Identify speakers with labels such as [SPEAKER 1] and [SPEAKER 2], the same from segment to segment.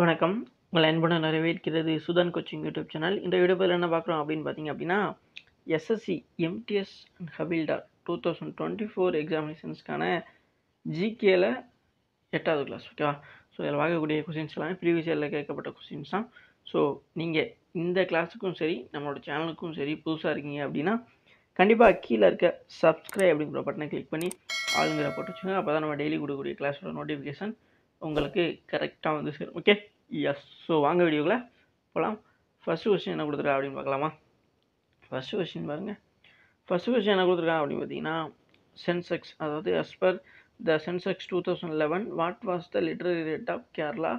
[SPEAKER 1] வணக்கம். உங்கள் அன்புடன் நிறைவேற்கிறது சுதன் கோச்சிங் யூடியூப் சேனல். இந்த வீடியோவில் என்ன பார்க்குறோம் அப்படின்னு பார்த்தீங்க அப்படின்னா SSC MTS and havaldar two thousand twenty four எக்ஸாமினேஷன்ஸ்க்கான ஜிகேல எட்டாவது கிளாஸ் ஓகேவா ஸோ இதில் பார்க்கக்கூடிய கொஸ்டின்ஸ் எல்லாமே ப்ரீவியஸ் இயரில் கேட்கப்பட்ட கொஸ்டின்ஸ் தான். ஸோ நீங்கள் இந்த கிளாஸுக்கும் சரி நம்மளோட சேனலுக்கும் சரி புதுசாக இருக்கீங்க அப்படின்னா கண்டிப்பாக கீழே இருக்க சப்ஸ்கிரைப் அப்படிங்கிற பட்டனை கிளிக் பண்ணி ஆளுங்கிற போட்டு வச்சுக்கோங்க. அப்போ தான் நம்ம டெய்லி கொடுக்கக்கூடிய கிளாஸோட நோட்டிஃபிகேஷன் உங்களுக்கு கரெக்டாக வந்து சேரும். ஓகே எஸ் ஸோ வாங்க வீடியோவில் போகலாம் ஃபஸ்ட்டு கொஸ்டின் என்ன கொடுத்துருக்கா அப்படின்னு பார்க்கலாமா? ஃபஸ்ட்டு கொஸ்டின் பாருங்கள் ஃபஸ்ட்டு கொஸ்டின் என்ன கொடுத்துருக்காங்க அப்படின்னு பார்த்தீங்கன்னா சென்செக்ஸ் அதாவது as per the Sensex two thousand eleven what was the literary rate of Kerala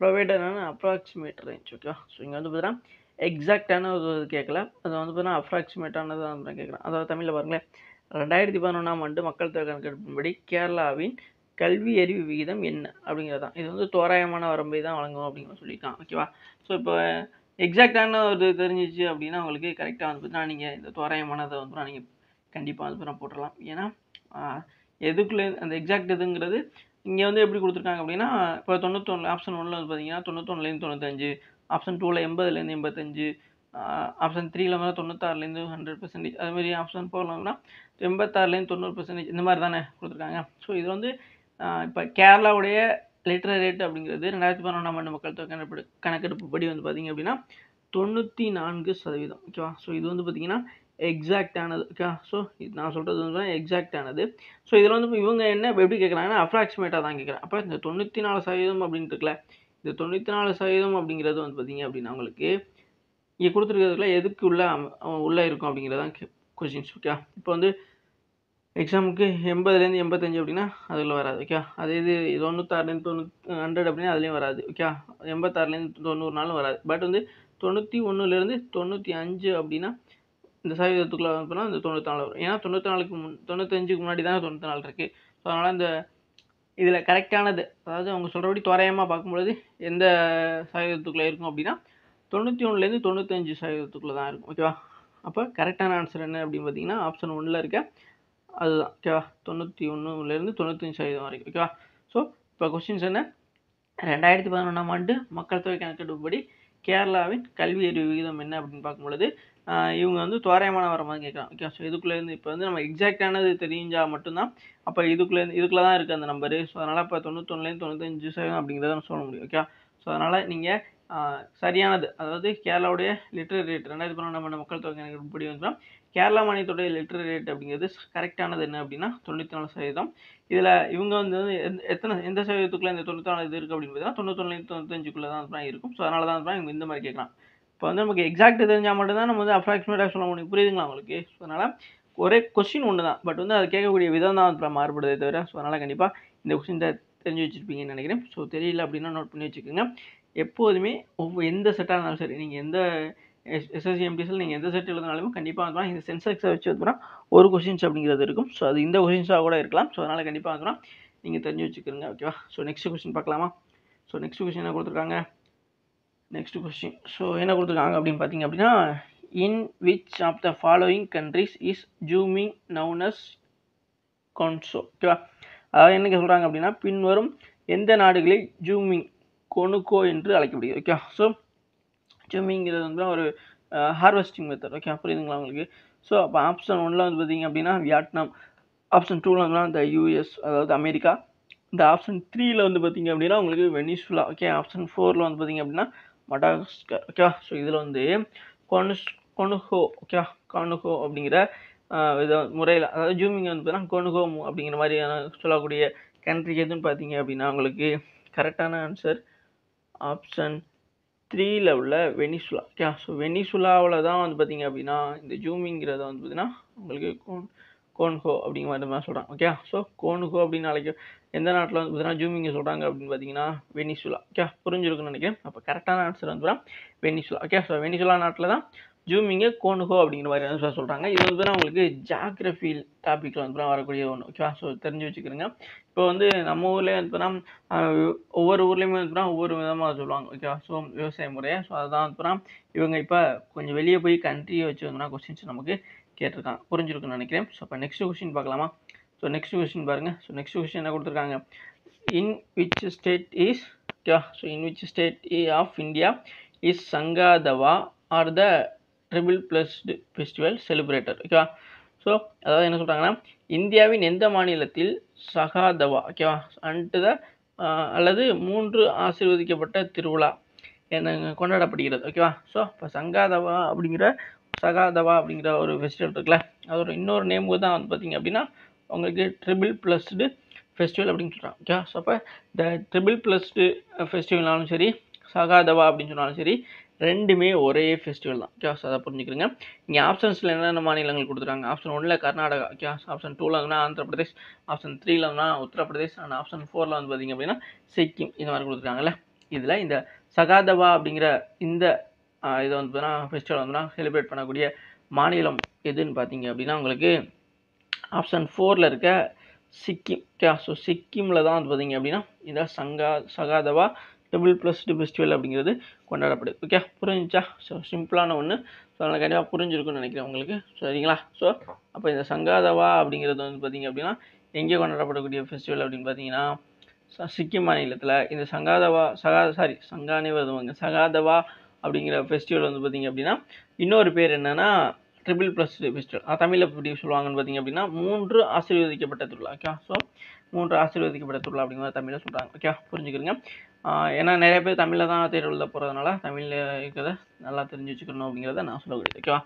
[SPEAKER 1] ப்ரொவைடரான approximate range ஓகேவா ஸோ இங்கே வந்து பார்த்தீங்கன்னா எக்ஸாக்டான ஒரு இது கேட்கல அது வந்து பார்த்தீங்கன்னா அப்ராக்சிமேட்டானது வந்து கேட்குறேன் அதாவது தமிழில் பாருங்களேன். ரெண்டாயிரத்தி பதினொன்றாம் ஆண்டு மக்கள் தொகை கணக்கெடுப்பின்படி கேரளாவின் கல்வி அறிவு விகிதம் என்ன அப்படிங்கிறது தான். இது வந்து தோராயமான வரம்பை தான் வழங்கும் அப்படிங்கிற சொல்லியிருக்கான் ஓகேவா ஸோ இப்போ எக்ஸாக்டான ஒரு தெரிஞ்சிச்சு அப்படின்னா உங்களுக்கு கரெக்டாக வந்து பார்த்தீங்கன்னா நீங்கள் இந்த தோராயமானதை வந்து நீங்கள் கண்டிப்பாக வந்து நான் போட்டுடலாம். ஏன்னா எதுக்குள்ளே அந்த எக்ஸாக்ட் இதுங்கிறது இங்கே வந்து எப்படி கொடுத்துருக்காங்க அப்படின்னா இப்போ தொண்ணூத்தொன்று ஆப்ஷன் ஒன்றில் வந்து பார்த்தீங்கன்னா தொண்ணூத்தொன்னுலேருந்து தொண்ணூத்தஞ்சு ஆப்ஷன் டூவில் எண்பதுலேருந்து எண்பத்தஞ்சு ஆப்ஷன் த்ரீல வந்து தொண்ணூத்தாறுலேருந்து ஹண்ட்ரட் பர்சன்டேஜ் அது மாதிரி ஆப்ஷன் ஃபோர்லாம் எண்பத்தாறுலேருந்து தொண்ணூறு பர்சன்டேஜ் இந்த மாதிரி தானே கொடுத்துருக்காங்க. ஸோ இது வந்து இப்போ கேரளாவுடைய லிட்டர் ரேட் அப்படிங்கிறது ரெண்டாயிரத்தி பதினொன்றாம் ஆண்டு மக்கள் தொகை கணக்கெடு கணக்கெடுப்பு படி வந்து பார்த்திங்க அப்படின்னா தொண்ணூற்றி நான்கு சதவீதம் ஓகேவா ஸோ இது வந்து பார்த்தீங்கன்னா எக்ஸாக்டானது ஓகே ஸோ இது நான் சொல்கிறது வந்து எக்ஸாக்டானது ஸோ இதில் வந்து இவங்க என்ன எப்படி கேட்குறாங்கன்னா அப்ராக்சிமேட்டாக தான் கேட்குறேன் அப்போ இந்த தொண்ணூற்றி நாலு சதவீதம் அப்படின்ட்டு இருக்குல்ல இந்த தொண்ணூற்றி நாலு சதவீதம் அப்படிங்கிறது வந்து பார்த்தீங்க அப்படின்னா உங்களுக்கு இங்கே கொடுத்துருக்கிறதுல எதுக்கு உள்ள உள்ளே இருக்கும் அப்படிங்கிறதான் கொஷின்ஸ் ஓகே இப்போ வந்து எக்ஸாமுக்கு எண்பதுலேருந்து எண்பத்தஞ்சு அப்படின்னா அதில் வராது ஓகே அதே இது தொண்ணூத்தாறுலேருந்து தொண்ணூற்றி ஹண்ட்ரட் அப்படின்னா அதுலேயும் வராது ஓகே எண்பத்தாறுலேருந்து தொண்ணூறு நாளும் வராது. பட் வந்து தொண்ணூற்றி ஒன்றுலேருந்து தொண்ணூற்றி அஞ்சு அப்படின்னா இந்த சதவீதத்துக்குள்ள அப்படின்னா இந்த தொண்ணூற்றி நாலு வரும். ஏன்னா தொண்ணூற்றி நாலுக்கு முன் தொண்ணூத்தஞ்சுக்கு முன்னாடி தான் தொண்ணூற்றி நாலு இருக்குது ஸோ அதனால் இந்த இதில் கரெக்டானது அதாவது அவங்க சொல்கிறபடி தோராயமாக பார்க்கும்பொழுது எந்த சதவீதத்துக்குள்ளே இருக்கும் அப்படின்னா தொண்ணூற்றி ஒன்றுலேருந்து தொண்ணூத்தஞ்சு சதவீதத்துக்குள்ளே தான் இருக்கும் ஓகேவா அப்போ கரெக்டான ஆன்சர் என்ன அப்படின்னு பார்த்தீங்கன்னா ஆப்ஷன் ஒன்றில் இருக்க அதுதான் ஓகேவா தொண்ணூற்றி ஒன்றுலேருந்து தொண்ணூத்தஞ்சு சதவீதம் வரைக்கும். ஓகேவா ஸோ இப்போ கொஸ்டின்ஸ் என்ன? ரெண்டாயிரத்தி பதினொன்றாம் ஆண்டு மக்கள் தொகை கணக்கெடுப்புப்படி கேரளாவின் கல்வி அறிவு விகிதம் என்ன அப்படின்னு பார்க்கும்பொழுது இவங்க வந்து தோராயமான மாதிரி கேட்குறாங்க ஓகே ஸோ இதுக்குள்ளேருந்து இப்போ வந்து நம்ம எக்ஸாக்டானது தெரிஞ்சால் மட்டும்தான் அப்போ இதுக்குள்ளேருந்து இதுக்குள்ளே தான் இருக்குது அந்த நம்பரு ஸோ அதனால் இப்போ தொண்ணூத்தொன்னுலேருந்து தொண்ணூத்தஞ்சு சதவீதம் அப்படிங்கிறத நம்ம சொல்ல முடியும். ஓகே ஸோ அதனால் நீங்கள் சரியானது. அதாவது கேரளாவுடைய லிட்டர் ரேட் ரெண்டாயிரத்தி பன்னெண்டாம் ஆண்டு மக்கள் தொகை கணக்கெடுப்புப்படி வந்து கேரளா மாநிலத்துடைய லிட்டர் ரேட் அப்படிங்கிறது கரெக்டானது என்ன அப்படின்னா தொண்ணூற்றி நாலு சதவீதம். இதில் இவங்க வந்து எந்த- எத்தனை எந்த சதவீதத்துக்குள்ளே இந்த தொண்ணூற்றி நாலு இது இருக்குது அப்படின்னு பார்த்தீங்கன்னா தொண்ணூத்தொன்னு தொண்ணூத்தஞ்சுக்குள்ளே தான் இருக்கும். ஸோ அதனால தான் இவங்க இந்த மாதிரி கேட்கலாம். இப்போ வந்து நமக்கு எக்ஸாக்ட் தெரிஞ்சால் மட்டும்தான் நம்ம வந்து அப்ராக்சிமேட்டாக சொல்ல முடியும். புரியுதுங்களா உங்களுக்கு? ஸோ அதனால் ஒரே கொஸ்டின் ஒன்று தான் பட் வந்து அது கேட்கக்கூடிய விதம் தான் மாறுபடுதே தவிர ஸோ அதனால் கண்டிப்பாக இந்த கொஸ்டின் தெரிஞ்சு வச்சுருப்பீங்கன்னு நினைக்கிறேன். ஸோ தெரியல அப்படின்னா நோட் பண்ணி வச்சுக்கோங்க. எப்போதுமே ஒவ்வொரு எந்த செட்டாக இருந்தாலும் சரி நீங்கள் எந்த எஸ்எஸ்சி எம்டிஎஸ்எல் நீங்கள் எந்த செட் எழுதினாலுமே கண்டிப்பாக வந்து இந்த சென்செக்ஸை வச்சு வந்து ஒரு கொஷின்ஸ் அப்படிங்கிறது இருக்கும். ஸோ அது இந்த கொஷின்ஸாக கூட இருக்கலாம். ஸோ அதனால் கண்டிப்பாக வந்து நீங்கள் தெரிஞ்சு வச்சுக்கிறீங்க ஓகேவா ஸோ நெக்ஸ்ட் கொஷின் பார்க்கலாமா? ஸோ நெக்ஸ்ட் கொஷின் என்ன கொடுத்துருக்காங்க? நெக்ஸ்ட் கொஸ்டின் ஸோ என்ன கொடுத்துருக்காங்க அப்படின்னு பார்த்தீங்க அப்படின்னா in which of the following countries is zooming நவுனஸ் கொன்சோ ஓகேவா அதாவது என்ன சொல்கிறாங்க அப்படின்னா பின்வரும் எந்த நாடுகளில் ஜூமிங் கொனுக்கோ என்று அழைக்கப்படுகிறது. ஓகே ஸோ ஜூமிங்கிறது வந்து ஒரு ஹார்வெஸ்டிங் மெத்தட் ஓகே புரியுதுங்களா உங்களுக்கு? ஸோ அப்போ ஆப்ஷன் ஒன்றில் வந்து பார்த்தீங்க அப்படின்னா வியட்நாம். ஆப்ஷன் டூவில் வந்து இந்த யூஎஸ் அதாவது அமெரிக்கா. இந்த ஆப்ஷன் த்ரீயில் வந்து பார்த்தீங்க அப்படின்னா உங்களுக்கு வெனிசுலா ஓகே ஆப்ஷன் ஃபோரில் வந்து பார்த்தீங்க அப்படின்னா மடாகஸ்கர் ஓகே ஸோ இதில் வந்து கொனுஸ் கொனுஹோ ஓகே கொனுஹோ அப்படிங்கிற இது முறையில் அதாவது ஜூமிங் வந்து பார்த்தீங்கன்னா கொனுஹோ அப்படிங்கிற மாதிரியான சொல்லக்கூடிய கண்ட்ரி எதுன்னு பார்த்தீங்க அப்படின்னா உங்களுக்கு கரெக்டான ஆன்சர் ஆப்ஷன் த்ரீயில் உள்ள வெனிசுலா. ஓகே ஸோ வெனிசுலாவில் தான் வந்து பார்த்தீங்க அப்படின்னா இந்த ஜூமிங்கிறத வந்து பார்த்தீங்கன்னா உங்களுக்கு கோன் கோன்ஹோ அப்படிங்கிற மாதிரி தான் சொல்கிறாங்க ஓகே ஸோ கோன்ஹோ அப்படின்னு அழைக்க எந்த நாட்டில் வந்து பார்த்தீங்கன்னா ஜூமிங்க சொல்கிறாங்க அப்படின்னு பார்த்தீங்கன்னா வெனிசுலா. ஓகே புரிஞ்சிருக்குன்னு நினைக்கிறேன். அப்போ கரெக்டான ஆன்சர் வந்து வெனிசுலா. ஓகே ஸோ வெனிசுலா நாட்டில் தான் ஜூமிங்க கோனுகோ அப்படிங்கிற மாதிரி சொல்கிறாங்க இது வந்து பார்த்தீங்கன்னா உங்களுக்கு ஜாகிரஃபி டாப்பிக்கில் வந்து வரக்கூடிய ஒன்று ஓகேவா ஸோ தெரிஞ்சு வச்சுக்கிறேங்க. இப்போ வந்து நம்ம ஊர்லேயே வந்து ஒவ்வொரு ஊர்லேயுமே வந்து ஒவ்வொரு விதமாக சொல்லுவாங்க. ஓகேவா ஸோ விவசாய முறையை. ஸோ அதுதான் வந்து இவங்க இப்போ கொஞ்சம் வெளியே போய் கண்ட்ரியை வச்சு வந்து கொஸ்டின்ஸ் நமக்கு கேட்டிருக்காங்க. புரிஞ்சிருக்குன்னு நினைக்கிறேன். ஸோ இப்போ நெக்ஸ்ட் கொஸ்டின் பார்க்கலாமா? ஸோ நெக்ஸ்ட் கொஸ்டின் பாருங்கள் ஸோ நெக்ஸ்ட் கொஸ்டின் என்ன கொடுத்துருக்காங்க? இன் விச் ஸ்டேட் இஸ் ஓகேவா so in which state of India is சங்காதவா or the triple plus festival celebrator ஓகேவா ஸோ அதாவது என்ன சொல்கிறாங்கன்னா இந்தியாவின் எந்த மாநிலத்தில் சகாதவா ஓகேவா அன்ட்டு த அல்லது மூன்று ஆசீர்வதிக்கப்பட்ட திருவிழா என்ன கொண்டாடப்படுகிறது ஓகேவா ஸோ இப்போ சங்காதவா அப்படிங்கிற சகாதவா அப்படிங்கிற ஒரு ஃபெஸ்டிவல் இருக்குல்ல அதோட இன்னொரு நேம் தான் வந்து பார்த்திங்க அப்படின்னா உங்களுக்கு ட்ரிபிள் ப்ளஸ்டு ஃபெஸ்டிவல் அப்படின்னு சொல்கிறாங்க ஓகே ஸோ அப்போ இந்த ட்ரிபிள் ப்ளஸ்டு ஃபெஸ்டிவல்னாலும் சரி சகாதவா அப்படின்னு சொன்னாலும் சரி ரெண்டுமே ஒரே ஃபெஸ்டிவல் தான். கேஸ் அதை புரிஞ்சுக்கிறீங்க இங்கே ஆப்ஷன்ஸில் என்னென்ன மாநிலங்கள் கொடுத்துருக்காங்க? ஆப்ஷன் ஒன்றில் கர்நாடகா கேஸ் ஆப்ஷன் டூவில் வந்து ஆந்திர பிரதேஷ். ஆப்ஷன் த்ரீல வந்து உத்தரப்பிரதேஷ். அண்ட் ஆப்ஷன் ஃபோரில் வந்து பார்த்திங்க அப்படின்னா சிக்கிம். இந்த மாதிரி கொடுத்துருக்காங்கல்ல. இதில் இந்த சகாதவா அப்படிங்கிற இந்த இதை வந்து பார்த்தீங்கன்னா ஃபெஸ்டிவல் வந்து செலிப்ரேட் பண்ணக்கூடிய மாநிலம் எதுன்னு பார்த்தீங்க அப்படின்னா உங்களுக்கு ஆப்ஷன் ஃபோரில் இருக்க சிக்கிம். ஸோ சிக்கிமில் தான் வந்து பார்த்தீங்க அப்படின்னா இந்த சங்கா சகாதவா டபுள் ப்ளஸ் ஃபெஸ்டிவல் அப்படிங்கிறது கொண்டாடப்படுது. ஓகே புரிஞ்சுச்சா? ஸோ சிம்பிளான ஒன்று ஸோ அதனால் கண்டிப்பாக புரிஞ்சிருக்குன்னு நினைக்கிறேன் உங்களுக்கு. சரிங்களா? ஸோ அப்போ இந்த சங்காதவா அப்படிங்கிறது வந்து பார்த்தீங்க அப்படின்னா எங்கே கொண்டாடப்படக்கூடிய ஃபெஸ்டிவல் அப்படின்னு பார்த்தீங்கன்னா சிக்கிம் மாநிலத்தில் இந்த சங்காதவா சகா சாரி சங்கானே வருதுவாங்க சகாதவா அப்படிங்கிற ஃபெஸ்டிவல் வந்து பார்த்திங்க அப்படின்னா இன்னொரு பேர் என்னென்னா ட்ரிபிள் ப்ளஸ் ஃபெஸ்டிவல் தமிழில் எப்படி சொல்லுவாங்கன்னு பார்த்தீங்க அப்படின்னா மூன்று ஆசீர்வதிக்கப்பட்ட திருவிழா. ஓகே ஸோ மூன்று ஆசீர்வதிக்கப்பட்ட திருவிழா அப்படிங்கிற தமிழில் சொல்கிறாங்க ஓகே புரிஞ்சுக்கிறீங்க? ஏன்னா நிறைய பேர் தமிழில் தான் தேர்வு எழுத போகிறதுனால தமிழில் இருக்கிறத நல்லா தெரிஞ்சு வச்சுக்கணும் அப்படிங்கிறத நான் சொல்லக்கூடிய ஓகேவா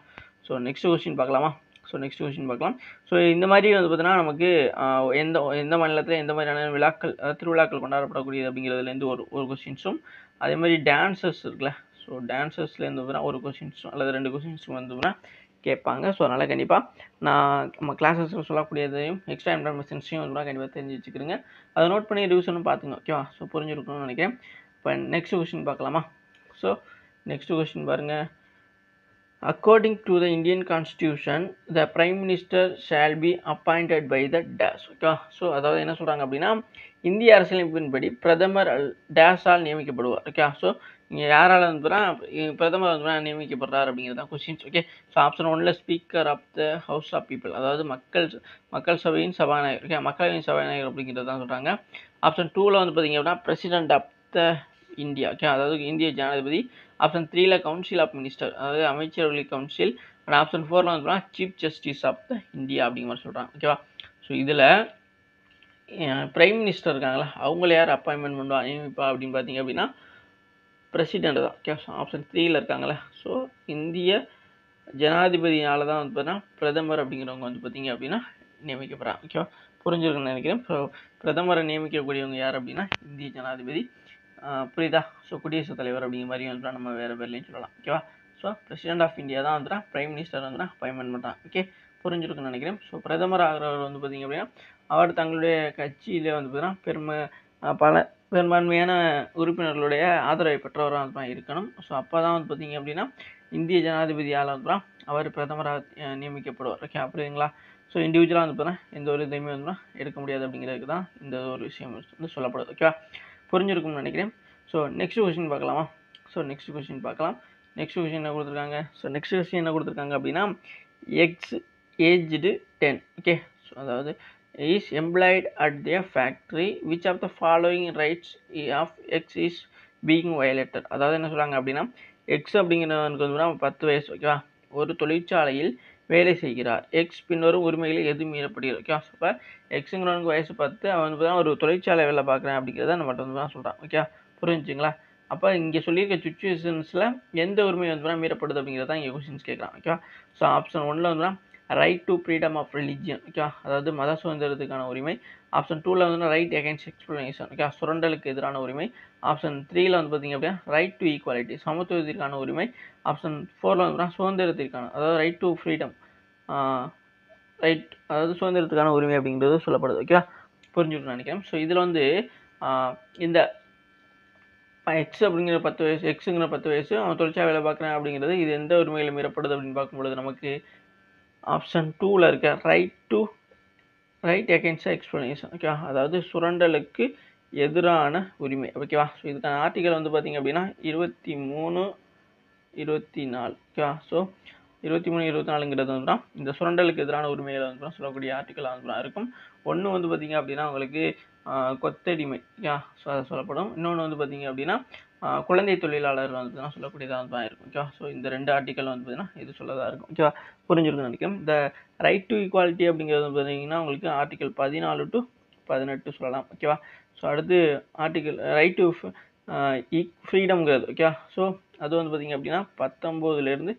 [SPEAKER 1] ஸோ நெக்ஸ்ட் கொஸ்டின் பார்க்கலாமா? ஸோ நெக்ஸ்ட் கொஸ்டின் பார்க்கலாம். ஸோ இந்த மாதிரி வந்து பார்த்தீங்கன்னா நமக்கு எந்த எந்த மாநிலத்தில் எந்த மாதிரியான விழாக்கள் திருவிழாக்கள் கொண்டாடப்படக்கூடியது அப்படிங்கிறதுலேருந்து ஒரு ஒரு கொஸ்டின்ஸும் அதே மாதிரி டான்சர்ஸ் இருக்குல்ல. ஸோ டான்சர்ஸ்லேருந்து ஒரு கொஸ்டின்ஸும் அல்லது ரெண்டு கொஸ்டின்ஸும் வந்து கேட்பாங்க. ஸோ அதனால் கண்டிப்பாக நான் நம்ம கிளாஸஸில் சொல்லக்கூடியதையும் எக்ஸ்ட்ரா இன்ஃபர்மேஷன்ஸையும் வந்து கண்டிப்பாக தெரிஞ்சு வச்சுக்கிறேங்க அதை நோட் பண்ணி ரிவிஷனும் பார்த்துங்க. ஓகேவா ஸோ புரிஞ்சிருக்கணும்னு நினைக்கிறேன். இப்போ நெக்ஸ்ட் கொஸ்டின் பார்க்கலாமா? ஸோ நெக்ஸ்ட் கொஸ்டின் பாருங்கள் according to the Indian constitution the prime minister shall be appointed by the days okay so அதாவது என்ன சொல்கிறாங்க அப்படின்னா இந்திய அரசியலமைப்பின்படி பிரதமர் டேஸால் நியமிக்கப்படுவார். ஓகே ஸோ இங்கே யாரால் வந்துனா பிரதமர் வந்து நியமிக்கப்படுறார் அப்படிங்கிறது தான் கொஸ்டின்ஸ் ஓகே ஸோ ஆப்ஷன் ஒன்ல speaker of the house of people அதாவது மக்கள் மக்கள் சபையின் சபாநாயகர். ஓகே மக்களவையின் சபாநாயகர் அப்படிங்கிறது தான் சொல்கிறாங்க ஆப்ஷன் டூவில் வந்து பார்த்தீங்க அப்படின்னா president of the India okay அதாவது இந்திய ஜனாதிபதி. ஆப்ஷன் த்ரீல கவுன்சில் ஆஃப் மினிஸ்டர் அதாவது அமைச்சர்கள் கவுன்சில் அண்ட் ஆப்ஷன் ஃபோரில் வந்து chief justice of the India அப்படிங்கிற மாதிரி சொல்கிறாங்க ஓகேவா ஸோ இதில் பிரைம் மினிஸ்டர் இருக்காங்களா அவங்கள யார் அப்பாயின்மெண்ட் பண்ணுவா நியமிப்பா அப்படின்னு பார்த்தீங்க அப்படின்னா பிரசிடெண்ட் தான். ஓகே ஆப்ஷன் த்ரீயில் இருக்காங்களே ஸோ இந்திய ஜனாதிபதியால் தான் வந்து பார்த்தீங்கன்னா பிரதமர் அப்படிங்கிறவங்க வந்து பார்த்தீங்க அப்படின்னா நியமிக்கப்படுறாங்க ஓகேவா புரிஞ்சிருக்குன்னு நினைக்கிறேன். ஸோ பிரதமரை நியமிக்கக்கூடியவங்க யார் அப்படின்னா இந்திய ஜனாதிபதி. புரியுதா? ஸோ குடியரசுத் தலைவர் அப்படிங்கிற மாதிரி வந்து நம்ம வேறு பேர்லையும் சொல்லலாம். ஓகேவா ஸோ பிரசிடென்ட் ஆஃப் இந்தியா தான் வந்துடா பிரைம் மினிஸ்டர் வந்து அப்பாயின்மெண்ட் பண்ணுறான் ஓகே புரிஞ்சிருக்குன்னு நினைக்கிறேன். ஸோ பிரதமர் ஆகிறவர் வந்து பார்த்திங்க அப்படின்னா அவர் தங்களுடைய கட்சியில் வந்து பார்த்தீங்கன்னா பெருமை பல பெரும்பான்மையான உறுப்பினர்களுடைய ஆதரவை பெற்றவராக வந்து இருக்கணும். ஸோ அப்போ தான் வந்து பார்த்திங்க அப்படின்னா இந்திய ஜனாதிபதி வந்து அவர் பிரதமராக நியமிக்கப்படுவார். ஓகே அப்படிங்களா ஸோ இண்டிவிஜுவலாக வந்து பார்த்தீங்கன்னா எந்த ஒரு இதையுமே வந்து எடுக்க முடியாது அப்படிங்கிறதுக்கு தான் இந்த ஒரு விஷயம் வந்து சொல்லப்படுது. ஓகேவா புரிஞ்சிருக்கும்னு நினைக்கிறேன். ஸோ நெக்ஸ்ட் கொஷின் பார்க்கலாமா? ஸோ நெக்ஸ்ட் கொஸ்டின் பார்க்கலாம். நெக்ஸ்ட் கொஷின் என்ன கொடுத்துருக்காங்க? ஸோ நெக்ஸ்ட் கொஷின் என்ன கொடுத்துருக்காங்க அப்படின்னா X aged ten okay so அதாவது is employed at the factory which of the following rights of X is being violated அதாவது என்ன சொல்கிறாங்க அப்படின்னா எக்ஸ் அப்படிங்கிறவனுக்கு வந்து பத்து வயசு ஓகேவா ஒரு தொழிற்சாலையில் வேலை செய்கிறார். எக்ஸ் பின்வரும் உரிமைகளை எது மீறப்படுகிறது ஓகேவா இப்போ எக்ஸுங்கிறவனுக்கு வயசு பத்து அவன் வந்து ஒரு தொழிற்சாலை வேலை பார்க்குறேன் அப்படிங்கிறத நம்ம வந்து தான் சொல்கிறான் ஓகே புரிஞ்சுங்களா? அப்போ இங்கே சொல்லியிருக்க சுச்சுவேஷன்ஸில் எந்த உரிமை வந்து மீறப்படுது அப்படிங்கிறத தான் இங்கே கொஸ்டின்ஸ் கேட்குறான் ஓகேவா ஸோ ஆப்ஷன் ஒன்றில் வந்து right to freedom of religion ஓகேவா அதாவது மத சுதந்திரத்துக்கான உரிமை. ஆப்ஷன் டூவில் வந்து ரைட் அகேன்ஸ்ட் எக்ஸ்பிளனேஷன் ஓகே சுரண்டலுக்கு எதிரான உரிமை. ஆப்ஷன் த்ரீயில் வந்து பார்த்திங்க அப்படின்னா ரைட் டு ஈக்குவாலிட்டி சமத்துவத்திற்கான உரிமை. ஆப்ஷன் ஃபோரில் வந்து சுதந்திரத்திற்கான அதாவது ரைட் டு ஃப்ரீடம் ரைட் அதாவது சுதந்திரத்துக்கான உரிமை அப்படிங்கிறது சொல்லப்படுது. ஓகேவா புரிஞ்சுக்கணும்னு நினைக்கிறேன். ஸோ இதில் வந்து இந்த எக்ஸ் அப்படிங்கிற பத்து வயசு எக்ஸுங்கிற பத்து வயசு அவன் தொழிற்சாலை வேலை பார்க்குறேன் அப்படிங்கிறது இது எந்த உரிமையில் மீறப்படுது அப்படின்னு பார்க்கும்பொழுது நமக்கு ஆப்ஷன் டூவில் இருக்க right to right against explanation ஓகேவா அதாவது சுரண்டலுக்கு எதிரான உரிமை. ஓகேவா ஸோ இதுக்கான ஆர்டிக்கல் வந்து பார்த்திங்க அப்படின்னா இருபத்தி மூணு இருபத்தி நாலு. ஓகேவா ஸோ இருபத்தி மூணு இருபத்தி நாலுங்கிறது வந்து இந்த சுரண்டலுக்கு எதிரான உரிமைகளை வந்து சொல்லக்கூடிய ஆர்டிக்கலாக வந்து இருக்கும். ஒன்று வந்து பார்த்திங்க அப்படின்னா உங்களுக்கு கொத்தடிமை. யா ஸோ அதை சொல்லப்படும். இன்னொன்று வந்து பார்த்தீங்க அப்படின்னா குழந்தை தொழிலாளர் வந்து தான் சொல்லக்கூடியதாக தான் இருக்கும். ஓகேவா ஸோ இந்த ரெண்டு ஆர்டிக்கல் வந்து பார்த்தீங்கன்னா இது சொல்லதாக இருக்கும். ஓகேவா புரிஞ்சிருக்குன்னு நினைக்கிறேன். இந்த ரைட் டு ஈக்குவாலிட்டி அப்படிங்கிறது வந்து பார்த்தீங்கன்னா உங்களுக்கு ஆர்டிக்கல் பதினாலு டு பதினெட்டு சொல்லலாம். ஓகேவா? ஸோ அடுத்து ஆர்டிக்கல் ரைட் டு ஃப்ரீடம்ங்கிறது ஓகேவா? ஸோ அது வந்து பார்த்தீங்க அப்படின்னா பத்தொம்போதுலேருந்து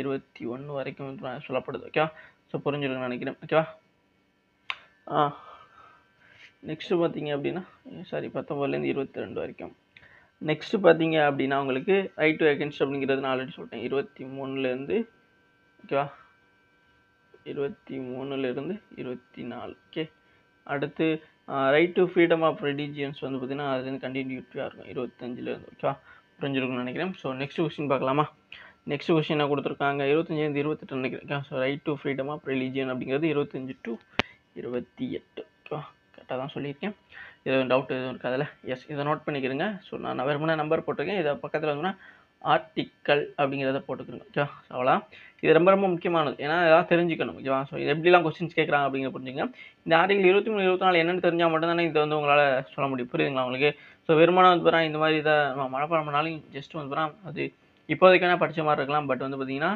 [SPEAKER 1] இருபத்தி ஒன்று வரைக்கும் சொல்லப்படுது. ஓகேவா? ஸோ புரிஞ்சிருக்குன்னு நினைக்கிறேன். ஓகேவா? ஆ நெக்ஸ்ட்டு பார்த்தீங்க அப்படின்னா சாரி பத்தொம்பதுலேருந்து இருபத்தி ரெண்டு வரைக்கும். நெக்ஸ்ட்டு பார்த்தீங்க அப்படின்னா உங்களுக்கு ரைட் டு அகேன்ஸ்ட் அப்படிங்கிறது நான் ஆல்ரெடி சொல்லிட்டேன். இருபத்தி மூணுலேருந்து ஓகேவா இருபத்தி மூணுலேருந்து இருபத்தி நாலு ஓகே அடுத்து right to freedom of religions வந்து பார்த்தீங்கன்னா அதுலேருந்து கண்டினியூட்டியாக இருக்கும். இருபத்தஞ்சிலேருந்து ஓகேவா புரிஞ்சிருக்கும்னு நினைக்கிறேன். ஸோ நெக்ஸ்ட் கொஸ்டின் பார்க்கலாமா? நெக்ஸ்ட் கொஸ்டின் என்ன கொடுத்துருக்காங்க? இருபத்தஞ்சிலேருந்து இருபத்தெட்டு நினைக்கிறேன். So right to freedom of religion அப்படிங்கிறது இருபத்தஞ்சி டு இருபத்தி எட்டு ஓகேவா கரெக்டாக தான் சொல்லியிருக்கேன். எதுவும் டவுட் எதுவும் இருக்காதுல்ல? எஸ் இதை நோட் பண்ணிக்கிறேங்க ஸோ நான் வெறுமனே நம்பர் போட்டிருக்கேன். இதை பக்கத்தில் வந்துன்னா ஆர்டிக்கல் அப்படிங்கிறத போட்டுக்கிறோம் ஓகேவா அவ்வளோ இது ரொம்ப ரொம்ப முக்கியமானது. ஏன்னா இதெல்லாம் தெரிஞ்சுக்கணும். ஓகேவா ஸோ இது எப்படிலாம் கொஸ்டின்ஸ் கேட்குறாங்க அப்படிங்கிற புரிஞ்சுங்க. இந்த ஆர்டிகல் இருபத்தி மூணு இருபத்தி நாலு என்னென்னு தெரிஞ்சால் மட்டும்தானே இதை வந்து உங்களால் சொல்ல முடியும். புரியுதுங்களா உங்களுக்கு? ஸோ வெறுமனா வந்து போகிறான் இந்த மாதிரி இதை நம்ம மனப்பாடம் பண்ணாலும் ஜஸ்ட் வந்து போகிறான் அது இப்போதைக்கான படித்த மாதிரி இருக்கலாம். பட் வந்து பார்த்திங்கன்னா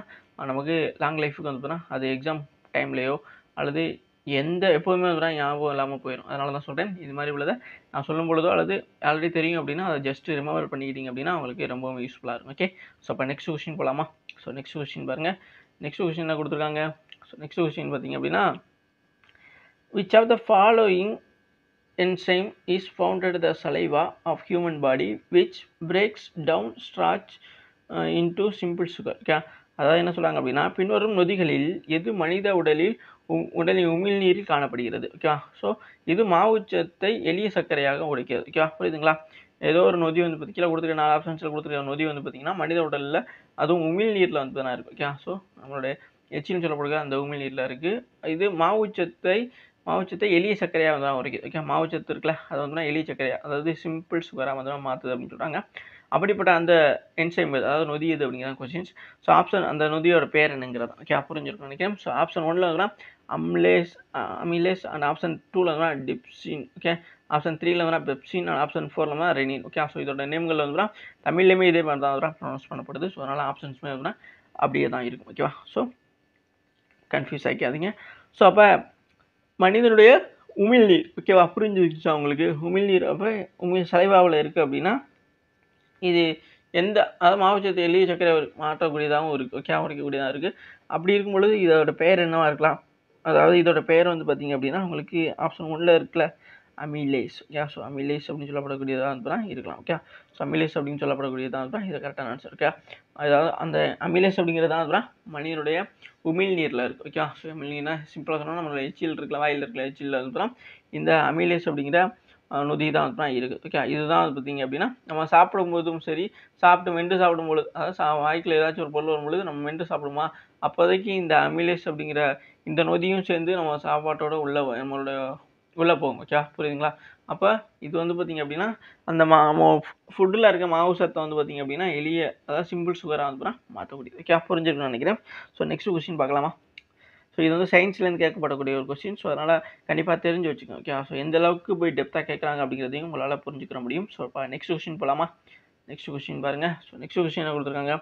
[SPEAKER 1] நமக்கு லாங் லைஃபுக்கு வந்து பாருங்க அது எக்ஸாம் டைம்லேயோ அல்லது எந்த எப்போதுமே வந்து ஞாபகம் இல்லாமல் போயிடும் அதனால தான் சொல்கிறேன் இது மாதிரி உள்ளதை நான் சொல்லும் பொழுதோ அல்லது ஆல்ரெடி தெரியும் அப்படின்னா அதை ஜஸ்ட் ரிமெம்பர் பண்ணிக்கிட்டீங்க அப்படின்னா உங்களுக்கு ரொம்பவும் யூஸ்ஃபுல்லாக இருக்கும். ஓகே ஸோ அப்போ நெக்ஸ்ட் கொஷின் போகலாமா ஸோ நெக்ஸ்ட் கொஷின் பாருங்கள் நெக்ஸ்ட் கொஷின் என்ன கொடுத்துருக்காங்க? ஸோ நெக்ஸ்ட் கொஷின் பார்த்தீங்க அப்படின்னா which of the following enzyme is found at the saliva of human body which breaks down starch uh, into simple sugar? அதாவது என்ன சொல்றாங்க அப்படின்னா பின்வரும் நொதிகளில் எது மனித உடலில் உடலின் உமிழ்நீரில் காணப்படுகிறது. ஓகேவா ஸோ இது மாவுச்சத்தை எளிய சர்க்கரையாக உடைக்கிறது. ஓகேவா புரியுதுங்களா? ஏதோ ஒரு நொதி வந்து பற்றி கீழே கொடுத்துருக்க நாலு ஆப்ஷன்ஸில் கொடுத்துருக்க நொதி வந்து பார்த்தீங்கன்னா மனித உடலில் அதுவும் உமிழ்நீரில் வந்து தான் இருக்குது ஓகே ஸோ நம்மளுடைய எச்சின்னு சொல்லப்படுகிற அந்த உமிழ்நீரில் இருக்குது இது மாவுச்சத்தை மாவுச்சத்தை எளிய சர்க்கரையாக வந்து தான் உரைக்குது ஓகே மாவுச்சத்து இருக்குல்ல அது வந்து எளிய சர்க்கரையாக அதாவது சிம்பிள் சுகராக வந்து மாற்றுது அப்படின்னு சொல்கிறாங்க அப்படிப்பட்ட அந்த என்சைம் அதாவது நொதி எது அப்படிங்கிற கொஸ்டின்ஸ் ஸோ ஆப்ஷன் அந்த நொதியோட பேர் என்னங்கிறதா ஓகே புரிஞ்சிருக்கும் நினைக்கிறேன். ஸோ ஆப்ஷன் ஒன்றில் அம்லேஸ் அமிலேஸ் அண்ட் ஆப்ஷன் டூவில் வந்து டிப்சின் ஓகே ஆப்ஷன் த்ரீல வந்து பெப்சின் அண்ட் ஆப்ஷன் ஃபோரில் வந்து ரெனின் ஓகே ஸோ இதோட நேம்கள் வந்து தமிழ்லையுமே இதே மாதிரி தான் வந்து ப்ரொனவுன்ஸ் பண்ணப்படுது. ஸோ அதனால் ஆப்ஷன்ஸுமே வந்து அப்படியே தான் இருக்கும் ஓகேவா ஸோ கன்ஃபியூஸ் ஆகிக்காதீங்க ஸோ அப்போ மனிதனுடைய உமிழ்நீர் ஓகேவா புரிஞ்சுச்சா உங்களுக்கு? உமிழ்நீர் அப்போ உமிழ் சலைவாவில் இருக்குது அப்படின்னா இது எந்த அதாவது மாவுச்சத்து எளிய சக்கரை மாற்றக்கூடியதாகவும் இருக்குது ஓகே உரைக்கக்கூடியதாக இருக்குது அப்படி இருக்கும் பொழுது இதோட பெயர் என்னவாக இருக்கலாம்? அதாவது இதோட பெயர் வந்து பார்த்தீங்க அப்படின்னா உங்களுக்கு ஆப்ஷன் ஒன்றில் இருக்குல்ல அமிலேஸ் ஓகே ஸோ அமிலேஸ் அப்படின்னு சொல்லப்படக்கூடியதாக இருந்துனா இருக்கலாம். ஓகே ஸோ அமிலேஸ் அப்படின்னு சொல்லப்படக்கூடியதாக இருந்தால் இது கரெக்டான ஆன்சர் ஓகே அதாவது அந்த அமிலேஸ் அப்படிங்கிறதா இருந்தால் மனிதனுடைய உமிழ்நீரில் இருக்குது ஓகே ஸோ உமிழ்நீர்னா சிம்பிளாக சொன்னால் நம்மளோட எச்சில் இருக்கலாம் வாயில் இருக்கல எச்சில் இருந்தால் இந்த அமிலேஸ் அப்படிங்கிற நொதி தான் வந்து தான் இருக்குது ஓகே இதுதான் வந்து பார்த்தீங்க அப்படின்னா நம்ம சாப்பிடும்போதும் சரி சாப்பிட்டு மென்று சாப்பிடும்பொழுது அதாவது சா வாய்க்குள்ள ஏதாச்சும் ஒரு பொருள் வரும்பொழுது நம்ம மென்று சாப்பிடுமா? அப்போதைக்கு இந்த அமிலேஸ் அப்படிங்கிற இந்த நொதியும் சேர்ந்து நம்ம சாப்பாட்டோட உள்ளே நம்மளோட உள்ளே போகும். ஓகே புரியுதுங்களா? அப்போ இது வந்து பார்த்தீங்க அப்படின்னா அந்த மா ஃபுட்டில் இருக்க மாவு சத்தம் வந்து பார்த்தீங்க அப்படின்னா எளிய அதாவது சிம்பிள் சுகராக வந்து மாற்றக்கூடியது. ஓகே புரிஞ்சிருக்குன்னு நினைக்கிறேன். ஸோ நெக்ஸ்ட் கொஸ்டின் பார்க்கலாமா? ஸோ இது வந்து சயின்ஸ்லேருந்து கேட்கப்படக்கூடிய ஒரு கொஸ்டின் ஸோ அதனால் கண்டிப்பாக தெரிஞ்சு வச்சுக்கோங்க ஓகே ஸோ எந்த அளவுக்கு போய் டெப்த்தாக கேட்குறாங்க அப்படிங்கிறதையும் உங்களால் புரிஞ்சுக்கிற முடியும். ஸோ இப்போ நெக்ஸ்ட் கொஸ்டின் போகலாமா நெக்ஸ்ட் கொஸ்டின் பாருங்கள் ஸோ நெக்ஸ்ட் கொஸ்டின் என்ன கொடுத்துருக்காங்க?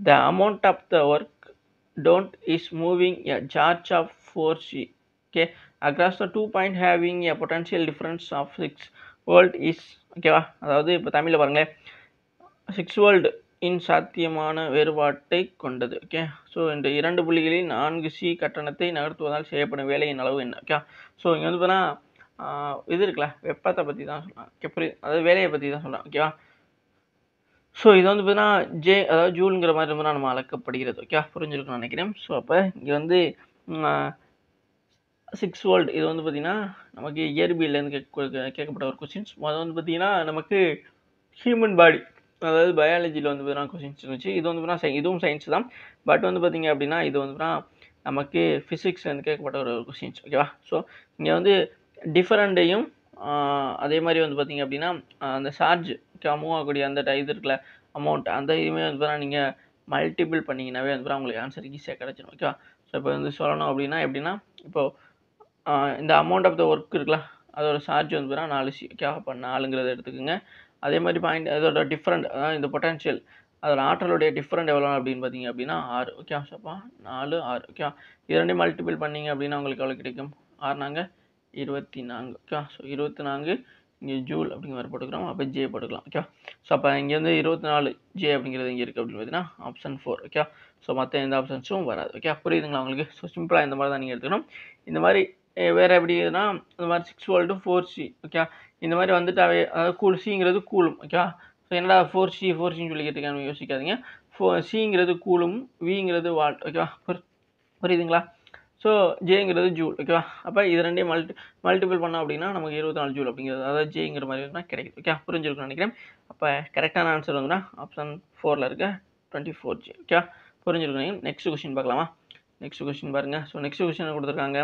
[SPEAKER 1] The amount of the work done is moving a charge of four C okay across the two point having a potential difference of six volt is ஓகேவா அதாவது இப்போ தமிழில் பாருங்களேன். Six world in சாத்தியமான வேறுபாட்டை கொண்டது ஓகே ஸோ இந்த இரண்டு புள்ளிகளில் நான்கு சி கட்டணத்தை நகர்த்துவதால் செய்யப்படும் வேலையின் அளவு என்ன ஓகே ஸோ இங்கே வந்து பார்த்தீங்கன்னா இது இருக்குல்ல வெப்பத்தை பற்றி தான் சொல்லலாம் ஓகே புரியுது? அதாவது வேலையை பற்றி தான் சொல்லலாம் ஓகேவா ஸோ இது வந்து பார்த்தீங்கன்னா ஜே அதாவது ஜூலுங்கிற மாதிரி வந்து நம்ம அளக்கப்படுகிறது ஓகே புரிஞ்சிருக்குன்னு நினைக்கிறேன். ஸோ அப்போ இங்கே வந்து சிக்ஸ் வேர்ல்டு இது வந்து பார்த்திங்கன்னா நமக்கு இயற்பியல்லேருந்து கேட்க கேட்கப்பட்ட ஒரு கொஸ்டின்ஸ் முதல் வந்து பார்த்திங்கன்னா நமக்கு ஹியூமன் பாடி அதாவது பயாலஜியில் வந்து பார்த்தீங்கன்னா கொஷின்ஸ் இருந்துச்சு. இது வந்து பார்த்தீங்கன்னா இதுவும் சயின்ஸ் தான். பட் வந்து பார்த்தீங்க அப்படின்னா இது வந்து பார்த்தீங்கன்னா நமக்கு வந்து கேட்கப்பட்ட ஒரு கொஷின்ஸ் ஓகேவா ஸோ இங்கே வந்து டிஃபரண்ட்டையும் அதே மாதிரி வந்து பார்த்தீங்க அப்படின்னா அந்த சார்ஜ் மூவ் ஆகக்கூடிய அந்த இது இருக்குல்ல அமௌண்ட் அந்த இதுவுமே வந்து பார்த்தீங்கன்னா நீங்கள் மல்டிபிள் பண்ணிங்கனாவே வந்து உங்களுக்கு ஆன்சர் ஈஸியாக கிடச்சிடும் ஓகேவா ஸோ இப்போ வந்து சொல்லணும் அப்படின்னா எப்படின்னா இப்போது இந்த அமௌண்ட் ஆஃப் த ஒர்க் இருக்குல்ல அதோட சார்ஜ் வந்து பார்த்தீங்கன்னா நாலு சி ஓகேவா இப்போ நாலுங்கிறத எடுத்துக்கோங்க. அதே மாதிரி பாயிண்ட் அதோட டிஃப்ரெண்ட் அதாவது இந்த பொட்டன்ஷியல் அதோட ஆற்றலுடைய டிஃப்ரெண்ட் எவ்வளோ அப்படின்னு பார்த்தீங்க அப்படின்னா ஆறு. ஓகே அப்போ நாலு ஆறு. ஓகே இரண்டையும் மல்டிபிள் பண்ணீங்க அப்படின்னா உங்களுக்கு எவ்வளோ கிடைக்கும்? ஆறு நாங்கள் இருபத்தி நான்கு ஓகே ஸோ இருபத்தி நான்கு இங்கே ஜூல் அப்படிங்கிற மாதிரி போட்டுக்கிறோம். அப்போ ஜே போட்டுக்கலாம். ஓகே ஸோ அப்போ இங்கேருந்து இருபத்தி நாலு ஜே அப்படிங்கிறது இங்கே இருக்குது அப்படின்னு பார்த்தீங்கன்னா ஆப்ஷன் ஃபோர் ஓகே ஸோ மற்ற எந்த ஆப்ஷன்ஸும் வராது. ஓகே புரியுதுங்களா உங்களுக்கு? ஸோ சிம்பிளாக இந்த மாதிரி தான் நீங்கள் எடுத்துக்கணும். இந்த மாதிரி வேறு எப்படி எப்படின்னா இந்த மாதிரி six volt four C okay இந்த மாதிரி வந்துட்டாவே அதாவது கூல் சிங்கிறது கூலும் ஓகேவா ஸோ என்னடா ஃபோர் சி ஃபோர் சின்னு சொல்லி கேட்டுக்கான்னு யோசிக்காதீங்க. ஃபோ சிங்கிறது கூலும் விங்கிறது வால்ட் ஓகேவா புரி புரியுதுங்களா? ஸோ ஜேங்கிறது ஜூல் ஓகேவா அப்போ இது ரெண்டையும் மல்டி மல்டிபிள் பண்ணோம் அப்படின்னா நமக்கு இருபத்தி நாலு ஜூல் அப்படிங்கிறது அதாவது ஜேங்கிற மாதிரி இருந்தால் கிடைக்குது ஓகே புரிஞ்சிருக்குன்னு நினைக்கிறேன். அப்போ கரெக்டான ஆன்சர் வந்துன்னா ஆப்ஷன் ஃபோரில் இருக்க டுவெண்ட்டி ஃபோர் ஜி ஓகே புரிஞ்சிருக்கணும் நெக்ஸ்ட் கொஸ்டின் பார்க்கலாமா? நெக்ஸ்ட் கொஸ்டின் பாருங்கள் ஸோ நெக்ஸ்ட் கொஸ்டின் கொடுத்துருக்காங்க?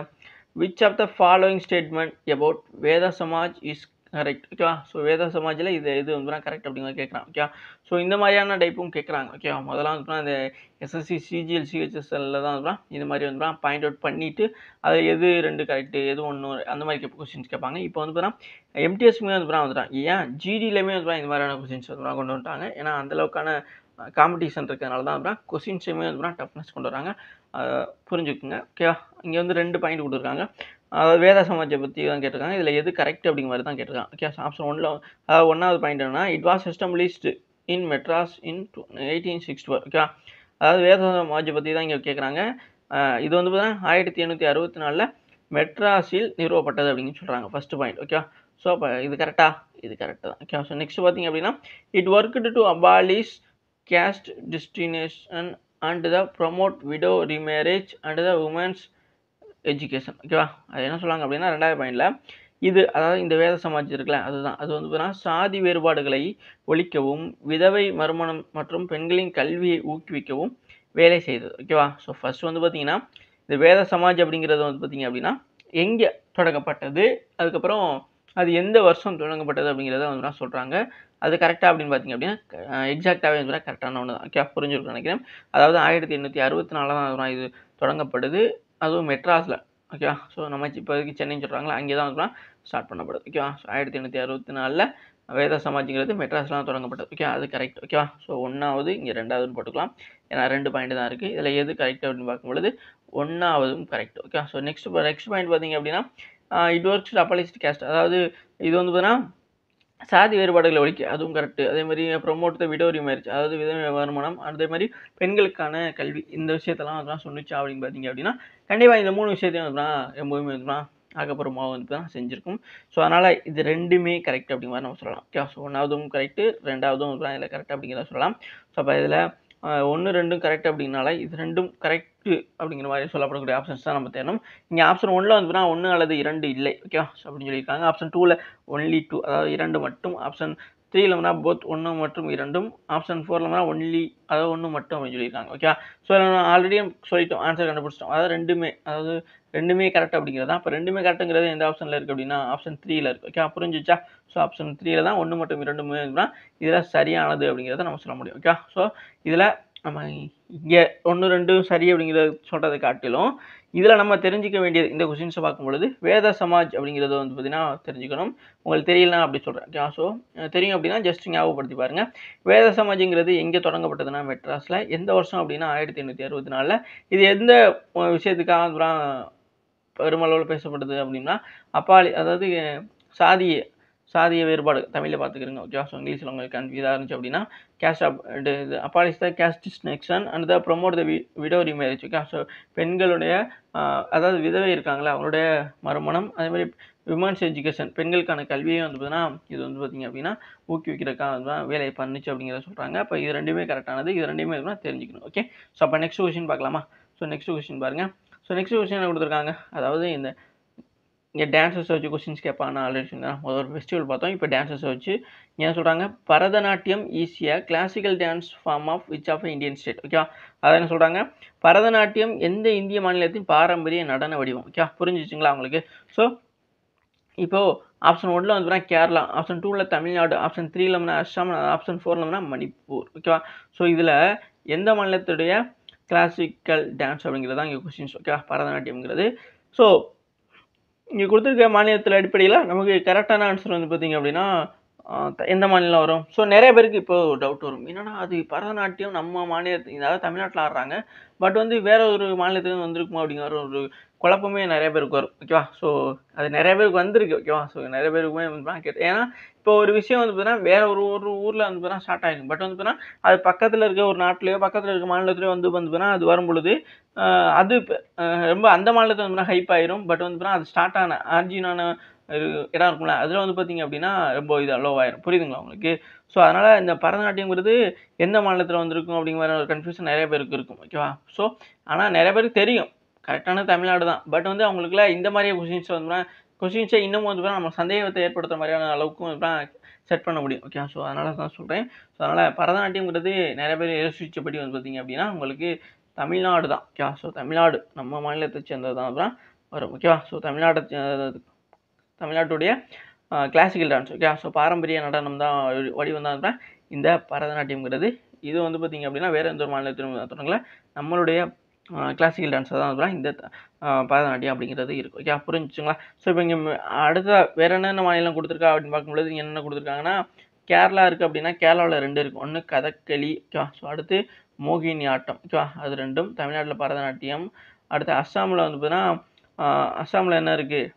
[SPEAKER 1] Which of the following statement about Veda Samaj is correct ஓகேவா ஸோ வேத சமாஜில் இது இது வந்து கரெக்ட் அப்படிங்கிறத கேட்குறான். ஓகே ஸோ இந்த மாதிரியான டைப்பும் கேட்குறாங்க. ஓகேவா முதல்ல வந்து இந்த எஸ்எஸ்சி சிஜிஎல் சிஹெச்எஸ்எல்ல தான் வந்து இது மாதிரி வந்து பாயிண்ட் அவுட் பண்ணிவிட்டு அதை எது ரெண்டு கரெக்டு எது ஒன்று அந்த மாதிரி கேட்ப கொஸ்டின்ஸ் கேட்பாங்க. இப்போ வந்து பார்த்தீங்கன்னா எம்டிஎஸ்மே வந்து வந்துட்டான். ஏன்? ஜிடிலையுமே வந்து இந்த மாதிரியான கொஸ்டின்ஸ் வந்து கொண்டு வந்துட்டாங்க. ஏன்னா அந்தளவுக்கான காம்படிஷன் இருக்கிறதுனால தான் வந்து கொஸ்டின்ஸுமே வந்து டஃப்னஸ் கொண்டு வராங்க. புரிஞ்சுக்குங்க. ஓகேவா இங்கே வந்து ரெண்டு பாயிண்ட் கொடுத்துருக்காங்க. அதாவது வேத சமாஜை பற்றி தான் கேட்டிருக்காங்க. இதில் எது கரெக்ட் அப்படிங்கிற மாதிரி தான் கேட்டிருக்காங்க. ஓகே ஆப்ஷன் ஒன்றில் அதாவது ஒன்றாவது பாயிண்ட் என்னன்னா it was established in Madras in two eighteen sixty four okay அதாவது வேத சமாஜை பற்றி தான் இங்கே கேட்குறாங்க. இது வந்து பார்த்தீங்கன்னா ஆயிரத்தி எண்ணூற்றி அறுபத்தி நாலில் மெட்ராஸில் நிறுவப்பட்டது அப்படின்னு சொல்கிறாங்க ஃபஸ்ட்டு பாயிண்ட் ஓகே ஸோ அப்போ இது கரெக்டாக இது கரெக்டாக தான். ஓகே ஸோ நெக்ஸ்ட் பார்த்தீங்க அப்படின்னா it worked to abolish caste distinction and the promote widow remarriage and the women's education ஓகேவா அது என்ன சொல்லுவாங்க அப்படின்னா ரெண்டாவது பாயிண்டில் இது அதாவது இந்த வேத சமாஜ் இருக்குல்ல அதுதான். அது வந்து பார்த்தீங்கன்னா சாதி வேறுபாடுகளை ஒழிக்கவும் விதவை மறுமணம் மற்றும் பெண்களின் கல்வியை ஊக்குவிக்கவும் வேலை செய்தது. ஓகேவா ஸோ ஃபர்ஸ்ட் வந்து பார்த்தீங்கன்னா இந்த வேத சமாஜ் அப்படிங்கிறது வந்து பார்த்தீங்க அப்படின்னா எங்கே தொடங்கப்பட்டது? அதுக்கப்புறம் அது எந்த வருஷம் தொடங்கப்பட்டது அப்படிங்கிறத வந்து நான் சொல்கிறாங்க அது கரெக்டாக அப்படின்னு பார்த்தீங்க அப்படின்னா எக்ஸாக்டாகவே வந்து கரெக்டான ஒன்று தான் ஓகே புரிஞ்சிருக்கும் நினைக்கிறேன். அதாவது ஆயிரத்தி எண்ணூற்றி அறுபத்தி நாலு தான் இது தொடங்கப்படுது அதுவும் மெட்ராஸில். ஓகேவா ஸோ நம்ம இப்போதைக்கு சென்னைன்னு சொல்கிறாங்களா அங்கே தான் வந்து ஸ்டார்ட் பண்ணப்படுது ஓகேவா ஸோ ஆயிரத்தி எண்ணூற்றி அறுபத்தி நாலில் வேத சமாஜ்ங்கிறது மெட்ராஸ்லாம் தொடங்கப்பட்டது. ஓகே அது கரெக்ட் ஓகேவா ஸோ ஒன்றாவது இங்கே ரெண்டாவதுன்னு போட்டுக்கலாம். ஏன்னா ரெண்டு பாயிண்ட் தான் இருக்குது இதில் எது கரெக்ட் அப்படின்னு பார்க்கும்பொழுது ஒன்றாவதும் correct okay so next next point பார்த்தீங்க அப்படின்னா இட் ஒர்க்ஸ் அப்பாலிஸ்ட் கேஸ்ட் அதாவது இது வந்து பார்த்தீங்கன்னா சாதி வேறுபாடுகளை ஒழிக்க அதுவும் கரெக்டு அதே மாதிரி ப்ரொமோட் த விடோரி மேரேஜ் அதாவது விதவை வருமானம். அதே மாதிரி பெண்களுக்கான கல்வி இந்த விஷயத்தெல்லாம் அதெல்லாம் சொன்னிச்சா அப்படின்னு பார்த்தீங்க அப்படின்னா கண்டிப்பாக இந்த மூணு விஷயத்தையும் அதுதான் ரொம்பவுமே வந்து ஆக்கப்பூர்வமாக வந்து தான் செஞ்சுருக்கும். ஸோ அதனால் இது ரெண்டுமே கரெக்ட் அப்படிங்கிற மாதிரி நம்ம சொல்லலாம். ஓகே ஸோ ஒன்றாவதும் கரெக்டு ரெண்டாவதும் இதில் கரெக்ட் அப்படிங்கிறத சொல்லலாம். ஸோ அப்போ இதில் ஒன்று ரெண்டும் கரெக்ட் அப்படின்னால இது ரெண்டும் கரெக்ட் அப்படிங்கிற மாதிரி சொல்லப்படக்கூடிய ஆப்ஷன்ஸ் தான் நம்ம தேடணும். இங்கே ஆப்ஷன் ஒன்றில் வந்துன்னா ஒன்று அல்லது இரண்டு இல்லை. ஓகே அப்படின்னு சொல்லியிருக்காங்க. ஆப்ஷன் டூவில் ஒன்லி டூ அதாவது இரண்டு மட்டும். ஆப்ஷன் த்ரீல வந்து போத் ஒன்று மற்றும் இரண்டும். ஆப்ஷன் ஃபோரில் வந்து ஒன்லி அதாவது ஒன்று மட்டும் அப்படின்னு சொல்லியிருக்காங்க. ஓகே ஸோ நான் ஆல்ரெடி சொல்லிட்டோம். ஆன்சர் கண்டுபிடிச்சிட்டோம். அதாவது ரெண்டுமே அதாவது ரெண்டுமே கரெக்ட் அப்படிங்கிறதா இப்போ ரெண்டுமே கரெக்டுங்கிறது எந்த ஆப்ஷனில் இருக்குது அப்படின்னா ஆப்ஷன் த்ரீல இருக்குது ஓகே புரிஞ்சிச்சா? ஸோ ஆப்ஷன் த்ரீல தான் ஒன்று மட்டும் இரண்டுமே இருக்குன்னா இதில் சரியானது அப்படிங்கிறத நம்ம சொல்ல முடியும். ஓகே ஸோ இதில் நம்ம இங்கே ஒன்று ரெண்டும் சரி அப்படிங்கிறத சொல்கிறத காட்டிலும் இதில் நம்ம தெரிஞ்சிக்க வேண்டியது இந்த கொஸ்டின்ஸை பார்க்கும்பொழுது வேத சமாஜ் அப்படிங்கிறத வந்து பார்த்திங்கன்னா தெரிஞ்சுக்கணும். உங்களுக்கு தெரியலனா அப்படி சொல்கிறேன் ஓகே ஸோ தெரியும் அப்படின்னா ஜஸ்ட் ஞாபகப்படுத்தி பாருங்கள் வேத சமாஜ்ங்கிறது எங்கே தொடங்கப்பட்டதுன்னா மெட்ராஸில் எந்த வருஷம் அப்படின்னா ஆயிரத்தி எண்ணூற்றி அறுபத்தி நாலில். இது எந்த விஷயத்துக்காக பெருமளவில் பேசப்படுது அப்படின்னா அப்பாலி அதாவது சாதி சாதிய வேறுபாடு தமிழில் பார்த்துக்கிறங்க ஓகேவா ஸோ இங்கிலீஷில் உங்களுக்கு கன்ஃபியூஸாக இருந்துச்சு அப்படின்னா கேஸ்ட் அப் இது abolish the caste distinction and the promote the widow marriage okay so பெண்களுடைய அதாவது விதவை இருக்காங்களா அவங்களுடைய மறுமணம். அதேமாதிரி விமன்ஸ் எஜுகேஷன் பெண்களுக்கான கல்வியை வந்து பார்த்தீங்கன்னா இது வந்து பார்த்திங்க அப்படின்னா ஊக்குவிக்கிறதுக்காக வந்து வேலையை பண்ணுச்சு அப்படிங்கிறத சொல்கிறாங்க அப்போ இது ரெண்டுமே கரெக்டானது இது ரெண்டுமே தெரிஞ்சுக்கணும் ஓகே ஸோ அப்போ நெக்ஸ்ட் கொஷின் பார்க்கலாமா? ஸோ நெக்ஸ்ட் கொஷின் பாருங்கள் ஸோ நெக்ஸ்ட் கொஷின் என்ன கொடுத்துருக்காங்க? அதாவது இந்த இங்கே டான்ஸர்ஸ் வச்சு கொஸ்டின்ஸ் கேட்பாங்க நான் ஆல்ரெடி சொன்னேன். முதல் ஃபெஸ்டிவல் பார்த்தோம். இப்போ டான்ஸர்ஸை வச்சு என்ன சொல்கிறாங்க பரதநாட்டியம் ஈஸியாக classical dance form of which of Indian state okay அதை என்ன சொல்கிறாங்க பரதநாட்டியம் எந்த இந்திய மாநிலத்தின் பாரம்பரிய நடன வடிவம்? ஓகே புரிஞ்சிச்சுங்களா உங்களுக்கு? ஸோ இப்போது ஆப்ஷன் ஒன்றில் வந்து கேரளா. ஆப்ஷன் டூவில் தமிழ்நாடு. ஆப்ஷன் த்ரீல வந்து அஸ்ஸாம் ஆப்ஷன் ஃபோரில் மணிப்பூர். ஓகேவா ஸோ இதில் எந்த மாநிலத்துடைய கிளாசிக்கல் டான்ஸ் அப்படிங்கிறது தான் இங்கே கொஸ்டின்ஸ் ஓகேவா பரதநாட்டியம்ங்கிறது. ஸோ இங்கே கொடுத்துருக்க மாநிலத்தில் அடிப்படையில் நமக்கு கரெக்டான ஆன்சர் வந்து பார்த்தீங்க அப்படின்னா த- எந்த மாநிலம் வரும்? ஸோ நிறைய பேருக்கு இப்போ டவுட் வரும். என்னென்னா அது பரதநாட்டியம் நம்ம மாநிலத்து அதாவது தமிழ்நாட்டில் ஆடுறாங்க. பட் வந்து வேற ஒரு மாநிலத்துலேருந்து வந்திருக்குமா அப்படிங்கிற ஒரு குழப்பமே நிறைய பேருக்கு வரும். ஓகேவா ஸோ அது நிறைய பேருக்கு வந்திருக்கு ஓகேவா ஸோ நிறைய பேருக்குமே வந்து கேட்டு ஏன்னா இப்போ ஒரு விஷயம் வந்து பார்த்தீங்கன்னா வேற ஒரு ஒரு ஊரில் வந்து பார்த்தீங்கன்னா ஸ்டார்ட் ஆகிருக்கு பட் வந்து பார்த்தீங்கன்னா அது பக்கத்தில் இருக்க ஒரு நாட்டிலையோ பக்கத்தில் இருக்க மாநிலத்திலையோ வந்து வந்து பார்த்தீங்கன்னா அது வரும் பொழுது அது இப்போ ரொம்ப அந்த மாநிலத்தில் வந்து ஹைப் ஆயிரும். பட் வந்து பார்த்தீங்கன்னா அது ஸ்டார்ட் ஆன ஆர்ஜினான இடம் இருக்கும்ல அதில் வந்து பார்த்தீங்க அப்படின்னா ரொம்ப இது லோ ஆயிரும். புரியுதுங்களா உங்களுக்கு? ஸோ அதனால் இந்த பரதநாட்டியங்கிறது எந்த மாநிலத்தில் வந்திருக்கும் அப்படிங்கிற ஒரு கன்ஃபியூஷன் நிறைய பேருக்கு இருக்கும் ஓகேவா ஸோ ஆனால் நிறைய பேருக்கு தெரியும். கரெக்டான தமிழ்நாடு தான். பட் வந்து அவங்களுக்குலாம் இந்த மாதிரி கொஷின்ஸ் வந்து கொஷின்ஸை இன்னமும் வந்து நம்ம சந்தேகத்தை ஏற்படுத்துற மாதிரியான அளவுக்கும் வந்து செட் பண்ண முடியும். ஓகே ஸோ அதனால தான் சொல்கிறேன் ஸோ அதனால் பரதநாட்டியம்ங்கிறது நிறைய பேர் யோசிச்சபடி வந்து பார்த்தீங்க அப்படின்னா உங்களுக்கு தமிழ்நாடு தான். ஓகேவா ஸோ தமிழ்நாடு நம்ம மாநிலத்தை சேர்ந்தது தான் அப்புறம் வரும். ஓகேவா ஸோ தமிழ்நாட்டை தமிழ்நாட்டுடைய கிளாசிக்கல் டான்ஸ் ஓகே ஸோ பாரம்பரிய நடனம் தான் வடி- வடிவம் தான் அப்புறம் இந்த பரதநாட்டியம்ங்கிறது. இது வந்து பார்த்திங்க அப்படின்னா வேறு எந்த ஒரு மாநிலத்திலும் தொடங்கல. நம்மளுடைய கிளாசிக்கல் டான்ஸாக தான் அப்புறம் இந்த பரதநாட்டியம் அப்படிங்கிறது இருக்கும் ஓகே புரிஞ்சுங்களா ஸோ இப்போ இங்கே அடுத்த வேறு என்னென்ன மாநிலம் கொடுத்துருக்கா அப்படின்னு பார்க்கும்பொழுது இங்கே என்னென்ன கொடுத்துருக்காங்கன்னா கேரளா இருக்குது அப்படின்னா கேரளாவில் ரெண்டு இருக்குது ஒன்று கதகளி ஓகேவா ஸோ அடுத்து மோகினி ஆட்டம் ஓகேவா அது ரெண்டும். தமிழ்நாட்டில் பரதநாட்டியம். அடுத்து அஸ்ஸாமில் வந்து பார்த்தீங்கன்னா அஸ்ஸாமில் என்ன இருக்குது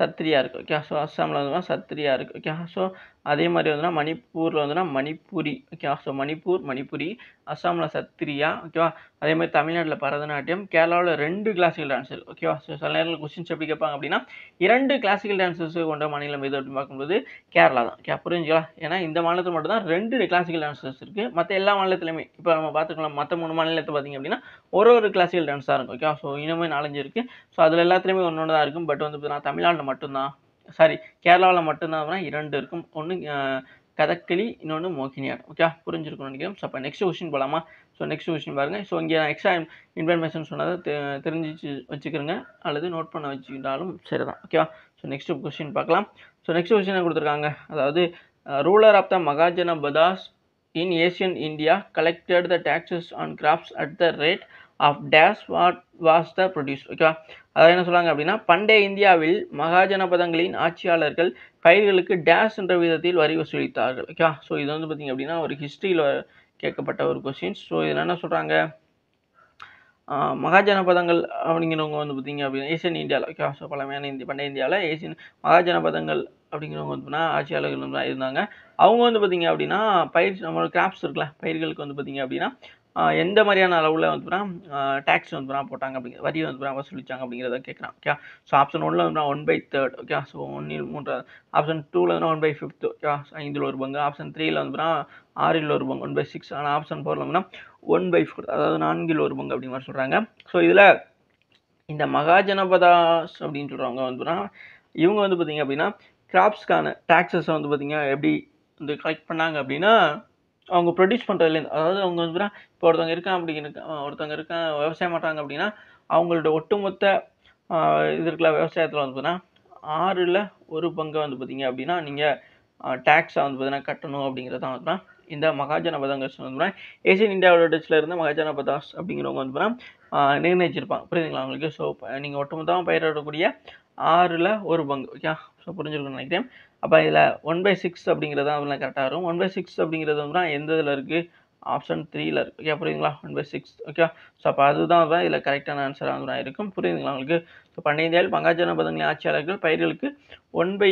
[SPEAKER 1] சத்ரியா இருக்குது ஓகே ஸோ அஸ்ஸாமில் வந்து சத்ரியா இருக்குது ஓகே ஸோ அதே மாதிரி வந்துன்னா மணிப்பூரில் வந்துன்னா மணிப்பூரி ஓகே ஸோ மணிப்பூர் மணிப்புரி அஸ்ஸாமில் சத்ரியா ஓகேவா அதே மாதிரி தமிழ்நாட்டில் பரதநாட்டியம் கேரளாவில் ரெண்டு கிளாசிக்கல் டான்ஸர் ஓகேவா ஸோ சில நேரத்தில் கொஸ்டின்ஸ் எப்படி கேட்பாங்க அப்படின்னா இரண்டு கிளாசிக்கல் டான்ஸர்ஸ் கொண்ட மாநிலம் எது அப்படின்னு பார்க்கும்போது கேரளா தான். ஓகே புரிஞ்சுக்கலாம் ஏன்னா இந்த மாநிலத்தில் மட்டும் தான் ரெண்டு கிளாசிக்கல் டான்ஸஸ் இருக்குது மற்ற எல்லா மாநிலத்துலையுமே இப்போ நம்ம பார்த்துக்கலாம் மற்ற மூணு மாநிலத்தை பார்த்தீங்க அப்படின்னா ஒரு ஒரு கிளாசிக்கல் டான்ஸாக இருக்கும். ஓகே ஸோ இன்னுமே நாலஞ்சு இருக்குது ஸோ அதில் எல்லாத்துலேயுமே ஒன்று ஒன்று தான் இருக்கும். பட் வந்து பார்த்தீங்கன்னா தமிழ்நாட்டில் மட்டும்தான். சாரி கேரளாவில் மட்டும்தான் அப்படின்னா இரண்டு இருக்கும். ஒன்று கதகளி இன்னொன்று மோகினியார். ஓகே புரிஞ்சிருக்கணும் நினைக்கிறோம் ஸோ அப்போ நெக்ஸ்ட் கொஸ்டின் போகலாமா ஸோ நெக்ஸ்ட் கொஸ்டின் பாருங்கள் ஸோ இங்கே நான் எக்ஸ்ட்ரா இன்ஃபர்மேஷன் சொன்னதை தெரிஞ்சு வச்சுக்கிறேங்க. அல்லது நோட் பண்ண வச்சுக்கிட்டாலும் சரி தான் ஓகேவா ஸோ நெக்ஸ்ட் கொஸ்டின் பார்க்கலாம். ஸோ நெக்ஸ்ட் கொஸ்டின் கொடுத்துருக்காங்க? அதாவது ruler of the Mahajanapadas in ancient India collected the taxes on crops at the rate of dash what was the produce ஓகேவா அதாவது என்ன சொல்கிறாங்க அப்படின்னா பண்டைய இந்தியாவில் மகாஜனபதங்களின் ஆட்சியாளர்கள் பயிர்களுக்கு டேஷ் என்ற விதத்தில் வரி வசூலித்தார்கள். ஓகே ஸோ இது வந்து பார்த்தீங்க அப்படின்னா ஒரு ஹிஸ்ட்ரியில் கேட்கப்பட்ட ஒரு கொஸ்டின்ஸ் ஸோ இதில் என்ன சொல்கிறாங்க மகாஜனபதங்கள் அப்படிங்கிறவங்க வந்து பார்த்தீங்க அப்படின்னா ஏசியன் இந்தியாவில் ஓகே ஸோ பழமையான இந்திய பண்டைய இந்தியாவில் ஏசியன் மகாஜனபதங்கள் அப்படிங்கிறவங்க வந்து ஆட்சியாளர்கள் இருந்தாங்க. அவங்க வந்து பார்த்திங்க அப்படின்னா பயிர் நம்மளோட கிராப்ஸ் இருக்குல்ல பயிர்களுக்கு வந்து பார்த்திங்க அப்படின்னா எந்த மாதிரியான அளவில் வந்து டேக்ஸ் வந்து போட்டாங்க அப்படிங்கிற வரி வந்து பார்த்தீங்கன்னா வசூலிச்சாங்க அப்படிங்கிறத கேட்குறான் ஓகே ஸோ ஆப்ஷன் ஒன்றில் வந்து one by third okay so ஒன்னில் மூன்றாவது ஆப்ஷன் டூவில் வந்து ஒன் பை ஃபிஃப்த் ஓகே ஐந்தில் ஒரு பங்கு ஆப்ஷன் த்ரீயில் வந்து ஆறில் ஒரு பங்கு ஒன் பை சிக்ஸ் ஆனால் ஆப்ஷன் ஃபோரில் வந்து ஒன் பை ஃபோர் அதாவது நான்கில் ஒரு பங்கு அப்படிங்கிற மாதிரி சொல்கிறாங்க ஸோ இதில் இந்த மகாஜனபதாஸ் அப்படின்னு சொல்கிறவங்க வந்து இவங்க வந்து பார்த்திங்க அப்படின்னா கிராப்ஸ்க்கான டேக்ஸஸை வந்து பார்த்திங்க எப்படி வந்து கலெக்ட் பண்ணாங்க அப்படின்னா அவங்க ப்ரொடியூஸ் பண்ணுறதுலேருந்து அதாவது அவங்க வந்து இப்போ ஒருத்தவங்க இருக்கான் அப்படின்னு ஒருத்தவங்க இருக்கான் விவசாயம் பண்ணுறாங்க அப்படின்னா அவங்களோட ஒட்டுமொத்த இது இருக்குல்ல விவசாயத்தில் வந்து பார்த்தீங்கன்னா ஆறில் ஒரு பங்கை வந்து பார்த்தீங்க அப்படின்னா நீங்கள் டேக்ஸை வந்து பார்த்தீங்கன்னா கட்டணும் அப்படிங்கிறது தான் வந்து பார்த்தீங்கன்னா இந்த மகாஜனபதங்கஸ் வந்து ஏசியன் இந்தியாவோட டச்சில் இருந்த மகாஜனபதாஸ் அப்படிங்கிறவங்க வந்து பார்த்தீங்கன்னா நிர்ணயிச்சிருப்பாங்க. புரியுதுங்களா அவங்களுக்கு ஸோ நீங்கள் ஒட்டுமொத்தமாக பயிரிடக்கூடிய ஆறில் ஒரு பங்கு ஓகே ஸோ புரிஞ்சிருக்கும்னு நினைக்கிறேன். அப்போ இதில் ஒன் பை சிக்ஸ் அப்படிங்கிறது தான் அதில் கரெக்டாக வரும் ஒன் பை சிக்ஸ் அப்படிங்கிறது வந்து எந்த இதில் இருக்குது ஆப்ஷன் த்ரீயில் இருக்குது ஓகே புரியுதுங்களா? One by six okay so அப்போ அதுதான் தான் இதில் கரெக்டான ஆன்சராக வந்து இருக்கும். புரியுதுங்களா உங்களுக்கு? ஸோ பண்டைய இந்தியாவில் பதங்களின் ஆட்சியாளர்கள் பயிர்களுக்கு ஒன் பை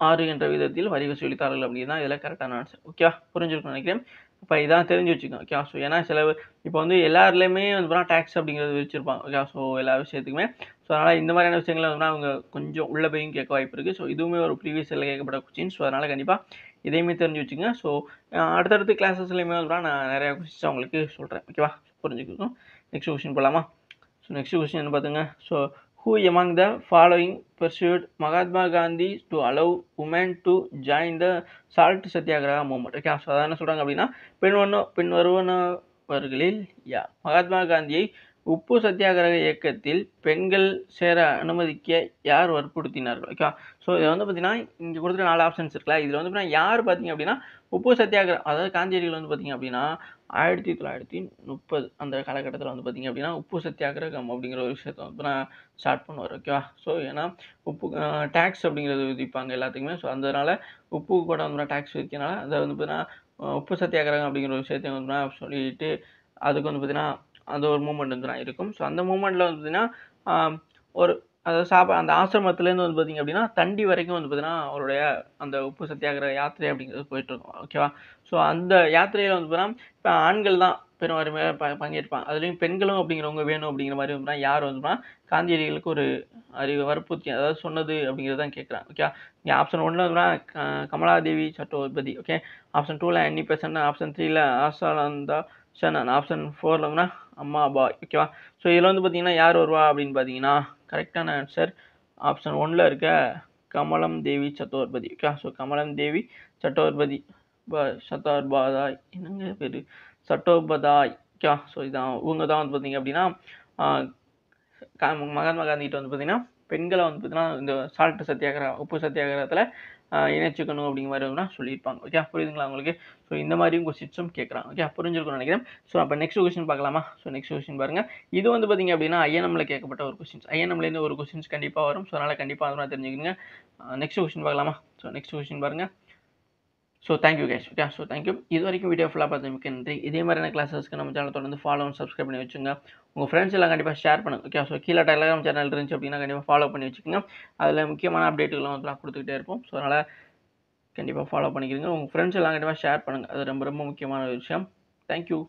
[SPEAKER 1] ஆறு என்ற விதத்தில் வரி வசூலித்தார்கள் அப்படின்னு தான் இதில் கரெக்டான ஆன்சர் ஓகேவா புரிஞ்சிருக்கும்னு நினைக்கிறேன். இப்போ இதான் தெரிஞ்சு வச்சுக்கோங்க. ஓகே ஸோ ஏன்னா சில இப்போ வந்து எல்லாருலேயுமே வந்து பார்த்தா டேக்ஸ் அப்படிங்கிறது வச்சுருப்பாங்க ஓகே ஸோ எல்லா விஷயத்துக்குமே. ஸோ அதனால் இந்த மாதிரியான விஷயங்கள் வந்து அவங்க கொஞ்சம் உள்ளே போயும் கேட்க வாய்ப்பு இருக்குது ஸோ இதுவுமே ஒரு ப்ரீவியஸ் இயரில் கேட்கப்பட்ட கொஸ்டின் ஸோ அதனால் கண்டிப்பாக இதையுமே தெரிஞ்சு வச்சுங்க ஸோ அடுத்தடுத்த கிளாஸஸ்லையுமே வந்து நான் நிறையா கொஸ்டின்ஸ் அவங்களுக்கு சொல்கிறேன் ஓகேவா புரிஞ்சுக்கணும் நெக்ஸ்ட் கொஸ்டின் போகலாமா ஸோ நெக்ஸ்ட் கொஸ்டின் என்ன பார்த்துங்க so who among the following pursued Mahatma Gandhi to allow women to join the salt Satyagraha movement okay so அதான் என்ன சொல்கிறாங்க அப்படின்னா பெண் ஒன்று பெண் வருவனவர்களில் யா மகாத்மா காந்தியை உப்பு சத்தியாகிரக இயக்கத்தில் பெண்கள் சேர அனுமதிக்க யார் வற்புறுத்தினார்கள்? ஓகே ஸோ இது வந்து பார்த்தீங்கன்னா இங்கே கொடுத்துருக்க நாலு ஆப்ஷன்ஸ் இருக்குல்ல. இதில் வந்து பார்த்தீங்கன்னா யார் பார்த்தீங்க அப்படின்னா உப்பு சத்தியாகிரகம் அதாவது காந்தியடிகள் வந்து பார்த்தீங்க அப்படின்னா ஆயிரத்தி தொள்ளாயிரத்தி முப்பது அந்த காலகட்டத்தில் வந்து பார்த்தீங்க அப்படின்னா உப்பு சத்தியாகிரகம் அப்படிங்கிற ஒரு விஷயத்த வந்து நான் ஸ்டார்ட் பண்ணுவார். ஓகேவா ஸோ ஏன்னா உப்பு டேக்ஸ் அப்படிங்கிறது விதிப்பாங்க எல்லாத்துக்குமே. ஸோ அதனால் உப்பு கூட வந்து டேக்ஸ் விதிக்கனால அதை வந்து பார்த்தீங்கன்னா உப்பு சத்தியாகிரகம் அப்படிங்கிற ஒரு விஷயத்தை வந்து நான் சொல்லிட்டு அதுக்கு வந்து பார்த்தீங்கன்னா அந்த ஒரு மூமெண்ட் வந்து நான் இருக்கும். ஸோ அந்த மூமெண்ட்டில் வந்து பார்த்தீங்கன்னா ஒரு அதாவது சாப்பா அந்த ஆசிரமத்துலேருந்து வந்து பார்த்திங்க அப்படின்னா தண்டி வரைக்கும் வந்து பார்த்தீங்கன்னா அவருடைய அந்த உப்பு சத்தியாகிரக யாத்திரை அப்படிங்கிறது போயிட்டுருக்கும். ஓகேவா ஸோ அந்த யாத்திரையில் வந்து பார்த்தீங்கன்னா இப்போ ஆண்கள் தான் பெரும்பான்மையாக ப பங்கேற்பாங்க. அதுலேயும் பெண்களும் அப்படிங்கிறவங்க வேணும் அப்படிங்கிற மாதிரி வந்து யார் வந்துன்னா காந்தியடிகளுக்கு ஒரு அறிவு வற்புறுத்தி அதாவது சொன்னது அப்படிங்கிறது தான் கேட்குறாங்க ஓகே இங்கே ஆப்ஷன் ஒன்றில் வந்து கமலாதேவி சட்டோபதி. ஓகே ஆப்ஷன் டூவில் அன்னி பெசன் ஆப்ஷன் த்ரீயில் ஆசானந்தா ஷனன் ஆப்ஷன் ஃபோரில் வந்துன்னா அம்மா பாய் ஓகேவா ஸோ இதில் வந்து பார்த்தீங்கன்னா யார் வருவா அப்படின்னு பார்த்தீங்கன்னா கரெக்டான ஆன்சர் ஆப்ஷன் ஒன்றில் இருக்க கமலம் தேவி சட்டோர்பதி ஓகே ஸோ கமலம் தேவி சட்டோர்பதி ப சட்டோர்பாதாய் என்னங்க பேர்? சட்டோபதாய் ஓகே ஸோ இதான் இவங்க தான் வந்து பார்த்தீங்க அப்படின்னா மகாத்மா காந்திகிட்ட வந்து பார்த்தீங்கன்னா பெண்களை வந்து பார்த்தீங்கன்னா இந்த சால்ட் சத்தியாகிரகம் உப்பு சத்தியாகிரகத்தில் இணைச்சிக்கணும் அப்படிங்கிற மாதிரி சொல்லியிருப்பாங்க ஓகே புரியுதுங்களா உங்களுக்கு? ஸோ இந்த மாதிரியும் கொஸ்டின்ஸும் கேட்குறாங்க ஓகே புரிஞ்சிருக்கும்னு நினைக்கிறேன். ஸோ அப்போ நெக்ஸ்ட் கொஸ்டின் பார்க்கலாமா? ஸோ நெக்ஸ்ட் கொஸ்டின் பாருங்கள் இது வந்து பார்த்தீங்க அப்படின்னா ஐஎன்எம்ல கேட்கப்பட்ட ஒரு கொஸ்டின்ஸ் ஐஎன்எம்லேருந்து ஒரு கொஸ்டின்ஸ் கண்டிப்பாக வரும். ஸோ அதனால் கண்டிப்பாக அதெல்லாம் தெரிஞ்சுக்கிங்க நெக்ஸ்ட் கொஸ்டின் பார்க்கலாமா? ஸோ நெக்ஸ்ட் கொஸ்டின் பாருங்கள் ஸோ தேங்க்யூ கேஷ் ஓகே ஸோ தேங்க்யூ இது வரைக்கும் வீடியோ ஃபுல்லாக பார்த்து மிக்க நன்றி. இதே மாதிரியான கிளாஸஸ்க்கு நம்ம சேனல் தொடர்ந்து ஃபாலோ சப்ஸ்கிரைப் பண்ணி வச்சுங்க. உங்கள் ஃப்ரெண்ட்ஸ் எல்லாம் கண்டிப்பாக ஷேர் பண்ணுங்க. ஓகே ஸோ கீழே டெலிகிராம் சேனல் இருந்துச்சு அப்படின்னா கண்டிப்பாக ஃபாலோ பண்ணி வச்சுக்கோங்க. அதில் முக்கியமான அப்டேட்டுகளும் அதெல்லாம் கொடுத்துக்கிட்டே இருப்போம். ஸோ அதனால் கண்டிப்பாக ஃபாலோ பண்ணிக்கிறீங்க. உங்கள் ஃப்ரெண்ட்ஸ் எல்லாம் கண்டிப்பாக ஷேர் பண்ணுங்கள் அது ரொம்ப ரொம்ப முக்கியமான ஒரு விஷயம். தேங்க்யூ